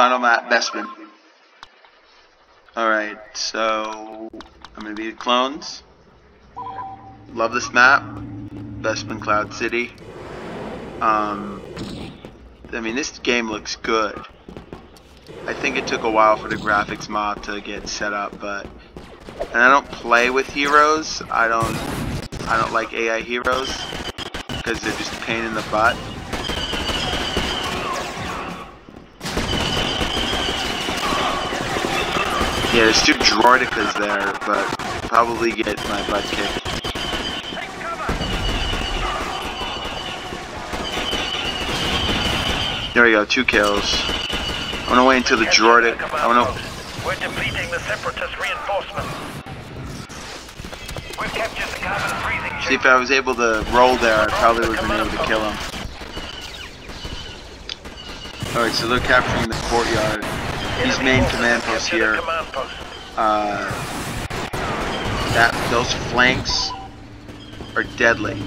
Final map, Bespin. Alright, so I'm gonna be the clones. Love this map. Bespin Cloud City. Um, I mean, this game looks good. I think it took a while for the graphics mod to get set up, but and I don't play with heroes. I don't I don't like AI heroes because they're just a pain in the butt. Yeah, there's two Droidekas there, but probably get my butt kicked. There we go, two kills. I'm gonna wait until the Droideka. I wanna. We're depleting the separatist reinforcements. We've captured the carbon freezing See if I was able to roll there, I probably would have been able to kill him. Alright, so they're capturing the courtyard. These main command posts here, uh, that those flanks are deadly.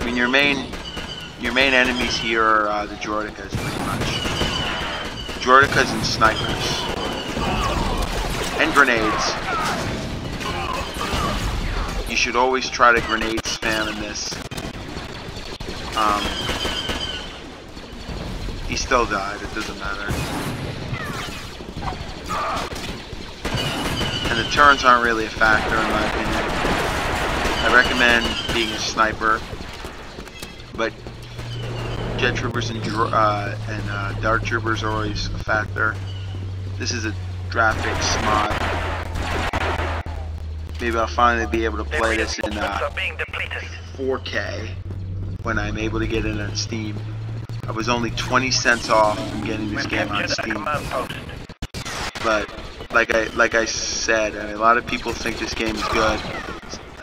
I mean, your main your main enemies here are uh, the droidekas, pretty much. Droidekas and snipers. And grenades. You should always try to grenade spam in this. Um, he still died, it doesn't matter. And the turns aren't really a factor in my opinion. I recommend being a sniper, but jet troopers and, uh, and uh, dark troopers are always a factor. This is a graphics mod. Maybe I'll finally be able to play this in uh, 4K when I'm able to get it on Steam. I was only 20 cents off from getting this game on Steam. But like I like I said, I mean, a lot of people think this game is good.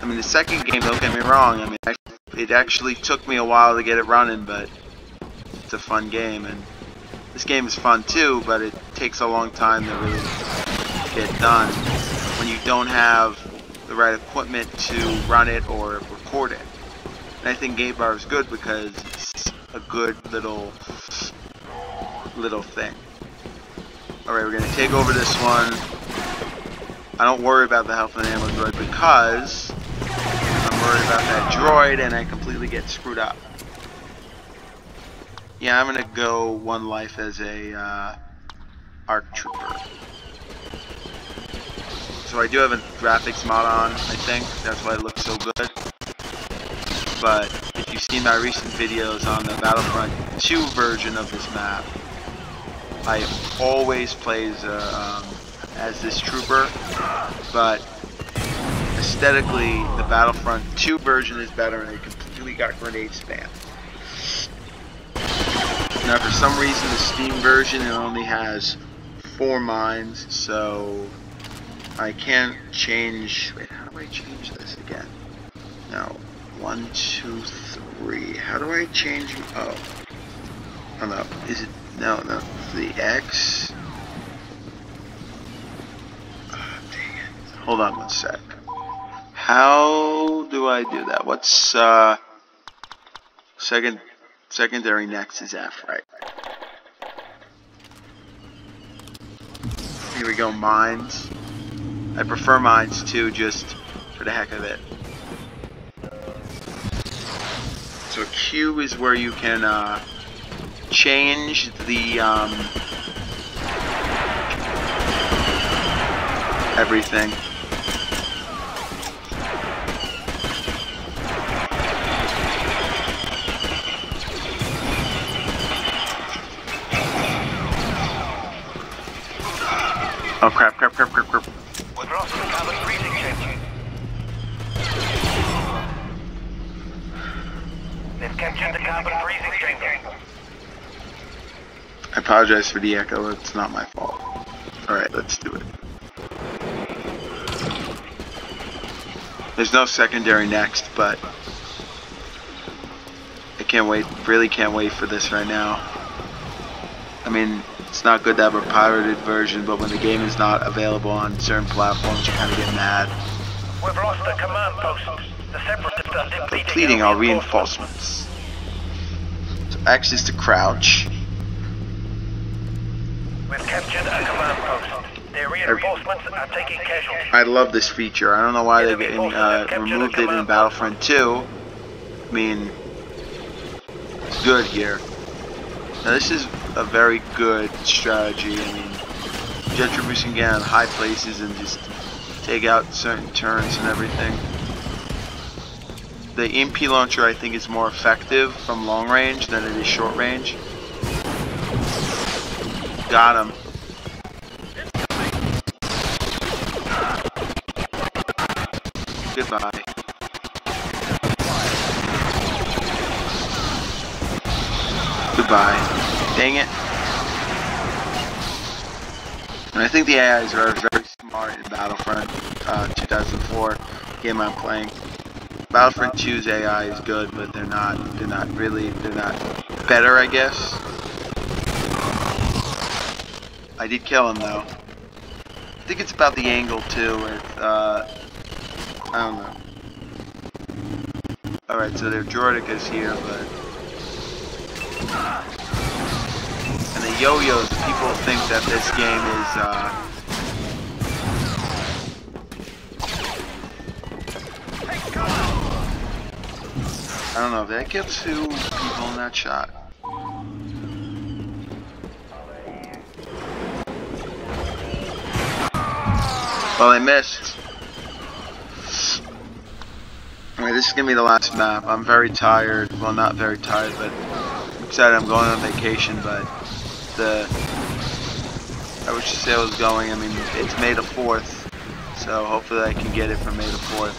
I mean, the second game, don't get me wrong. I mean, it actually took me a while to get it running, but it's a fun game, and this game is fun too. But it takes a long time to really get done when you don't have the right equipment to run it or record it. And I think Game Bar is good because it's a good little little thing. Alright, we're gonna take over this one. I don't worry about the health and ammo droid because I'm worried about that droid and I completely get screwed up. Yeah, I'm gonna go one life as a uh, ARC trooper. So I do have a graphics mod on, I think. That's why it looks so good. But if you've seen my recent videos on the Battlefront 2 version of this map, I always plays uh, um, as this trooper, but aesthetically the Battlefront 2 version is better and it completely got grenade spam. Now for some reason the Steam version it only has four mines, so I can't change, wait, how do I change this again? No, one, two, three, how do I change, oh, oh no, is it, no, no, the X, oh, hold on one sec, how do I do that, what's, uh, second, secondary next is F, right? Here we go, mines. I prefer mines too, just for the heck of it. So Q is where you can uh, change the um, everything. Oh crap, crap, crap, crap, crap. Lost the carbon freezing chamber. They've captured the carbon freezing chamber. I apologize for the echo, it's not my fault. Alright, let's do it. There's no secondary next, but I can't wait, really can't wait for this right now. I mean, it's not good to have a pirated version, but when the game is not available on certain platforms, you kind of get mad. We've lost the command post. The separatists are depleting, Depleting our reinforcements. So X is to crouch. We've captured a command post. Their reinforcements are taking casualties. I love this feature. I don't know why they uh, removed it in Battlefront 2. I mean, it's good here. Now this is a very good strategy. I mean, jet troopers can get on high places and just take out certain turrets and everything. The MP launcher I think is more effective from long range than it is short range. Got him. Goodbye. Goodbye. Dang it. And I think the AIs are very smart in Battlefront uh, 2004 game I'm playing. Battlefront 2's AI is good, but they're not. They're not really. They're not better, I guess. I did kill him though. I think it's about the angle too. With uh, I don't know. Alright, so their Droidekas here, but... And the yo-yos, people think that this game is, uh... I don't know, did I kill two people in that shot? Well, I missed. Alright, this is gonna be the last map. I'm very tired. Well, not very tired, but excited I'm going on vacation, but the... I wish to say sale was going. I mean, it's May the 4th, so hopefully I can get it for May the 4th.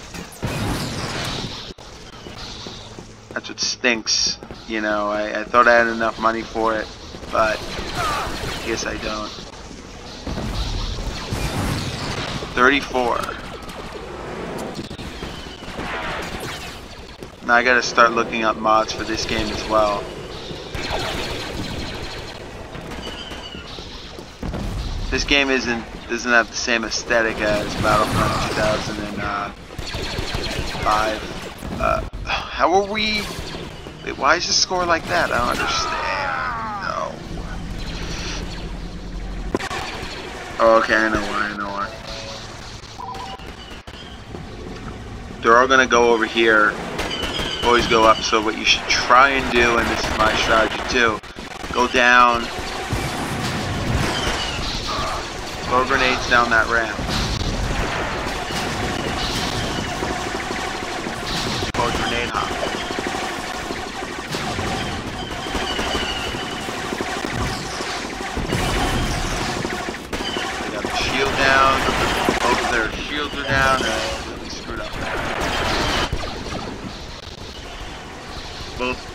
That's what stinks, you know. I, I thought I had enough money for it, but I guess I don't. 34. Now I gotta start looking up mods for this game as well. This game isn't doesn't have the same aesthetic as Battlefront 2005. Uh, how are we? Wait, why is the score like that? I don't understand. No. Oh, okay, I know why. I know They're all gonna go over here always go up. So what you should try and do, and this is my strategy too, go down, throw grenades down that ramp. Go grenade hop. They got the shield down, both their shields are down, and really screwed up there.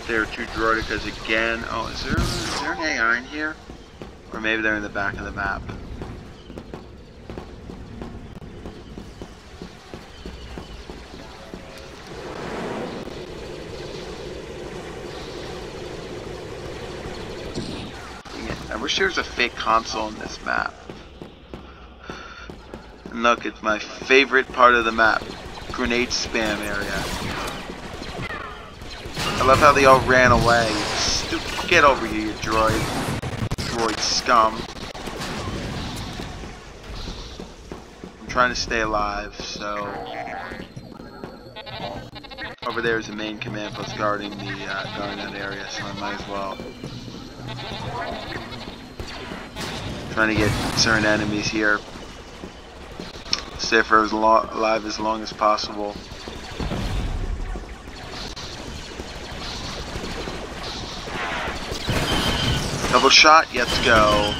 Their two droidekas again. Oh, is there, is there an AI in here? Or maybe they're in the back of the map. I wish there was a fake console in this map. And look, it's my favorite part of the map. Grenade spam area. I love how they all ran away. Stupid. Get over here, you droid. Droid scum. I'm trying to stay alive, so... Over there is the main command post guarding the uh, guarding that area, so I might as well. Trying to get certain enemies here. Stay for as alive as long as possible. Double shot, let's go.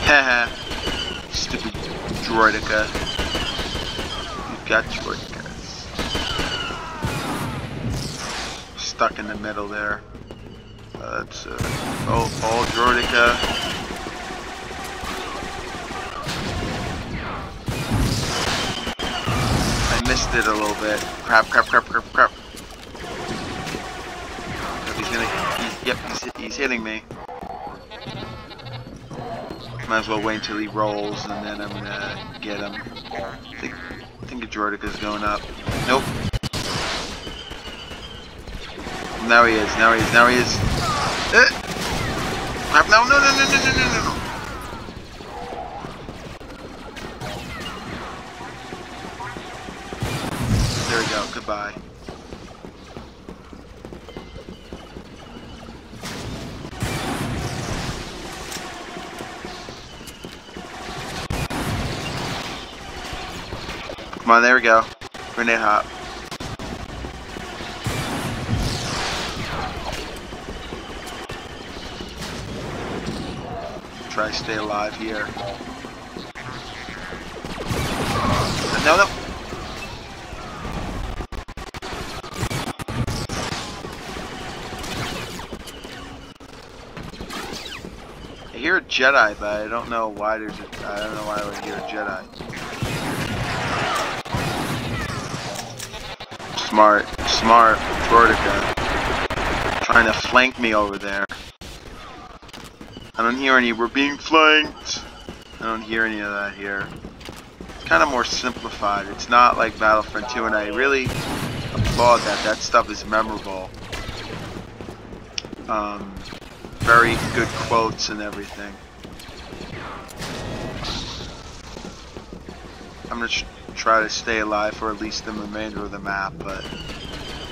Haha. Stupid droideka. You've got droidekas. Stuck in the middle there. Uh, that's uh, all, all droideka. a little bit. Crap, crap, crap, crap, crap. He's gonna, he's, yep, he's, he's hitting me. Might as well wait until he rolls and then I'm gonna get him. I think, I think Adroitica's going up. Nope. Now he is, now he is, now he is. Uh. No, no, no, no, no, no, no, no. Come on, there we go. Grenade hop. Try to stay alive here. Uh, no, no. I hear a Jedi, but I don't know why there's a. I don't know why I would hear a Jedi. Smart, smart, Droideka. Trying to flank me over there. I don't hear any, we're being flanked! I don't hear any of that here. It's kind of more simplified. It's not like Battlefront 2, and I really applaud that. That stuff is memorable. Um, very good quotes and everything. I'm gonna try to stay alive for at least the remainder of the map, but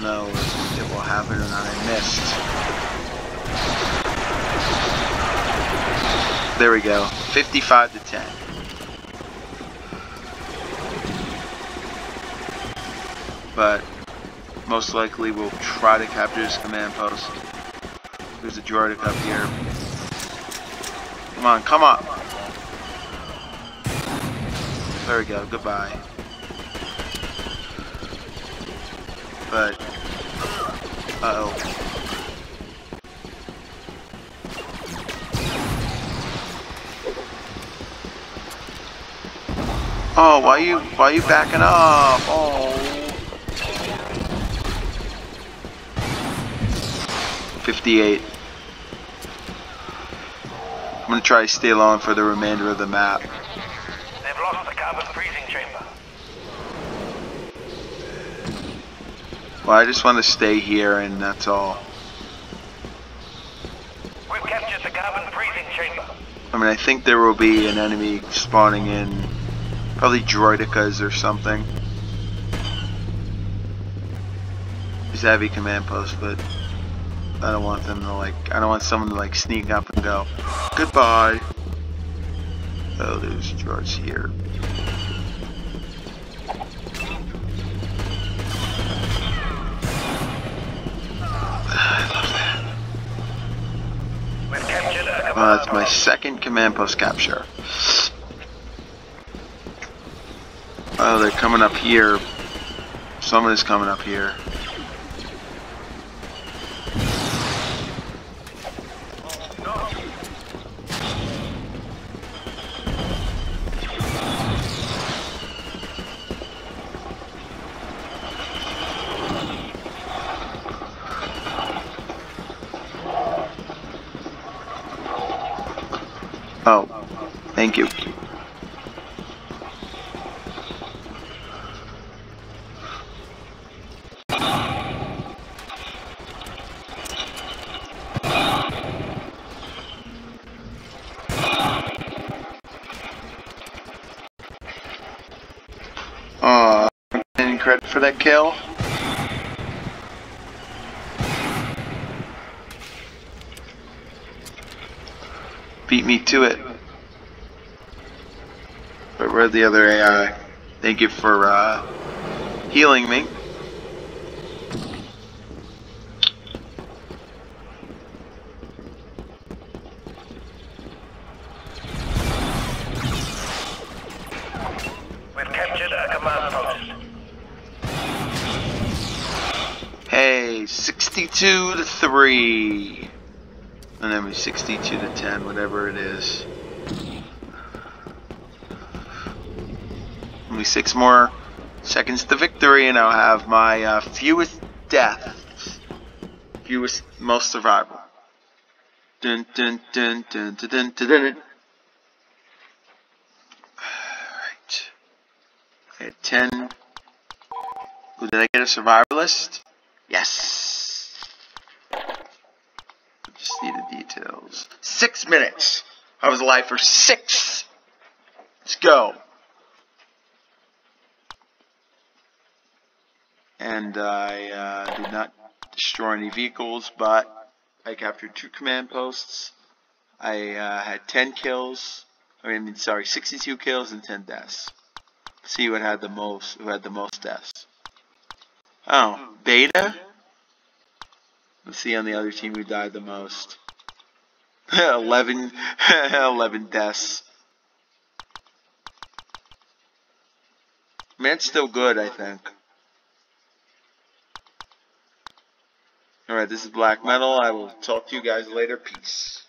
no, it will happen or not. I missed. There we go. 55 to 10. But most likely we'll try to capture this command post. There's a Droideka up here. Come on, come on. There we go, goodbye. But, uh oh. Why you why you backing up? Oh. 58. I'm gonna try to stay alone for the remainder of the map. They've lost the carbon freezing chamber. Well, I just want to stay here and that's all. We've captured the carbon freezing chamber. I mean, I think there will be an enemy spawning in, probably droidekas or something. These heavy command posts, but I don't want them to like, I don't want someone to like sneak up and go, goodbye. Oh, there's droids here. Uh, that's my second command post capture. Oh, they're coming up here. Someone is coming up here. Oh, thank you. Uh, any credit for that kill? Beat me to it. The other AI? Thank you for uh, healing me. We've captured a command post. Hey, 62 to 3. And then we 62 to 10, whatever it is. Only six more seconds to victory, and I'll have my uh, fewest death, fewest most survival. Dun dun dun dun dun dun dun. dun. All right. I had ten. Ooh, did I get a survivor list? Yes. I just need the details. Six minutes. I was alive for six. Let's go. And I uh, did not destroy any vehicles, but I captured two command posts. I uh, had 10 kills. I mean, sorry, 62 kills and 10 deaths. See what had the most, who had the most deaths. Oh, Beta? Let's see on the other team who died the most. 11, 11 deaths. Man, it's still good, I think. Alright, this is Black Metal. I will talk to you guys later. Peace.